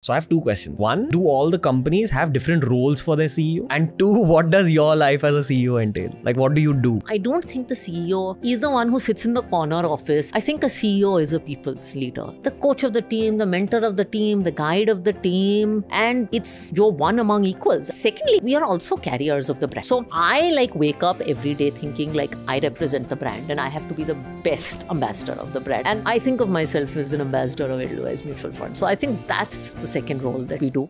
So I have two questions. One, do all the companies have different roles for their CEO? And two, what does your life as a CEO entail? Like what do you do? I don't think the CEO is the one who sits in the corner office. I think a CEO is a people's leader. The coach of the team, the mentor of the team, the guide of the team, and it's you're one among equals. Secondly, we are also carriers of the brand. So I like wake up every day thinking like I represent the brand and I have to be the best ambassador of the brand. And I think of myself as an ambassador of Edelweiss Mutual Fund. So I think that's the second role that we do.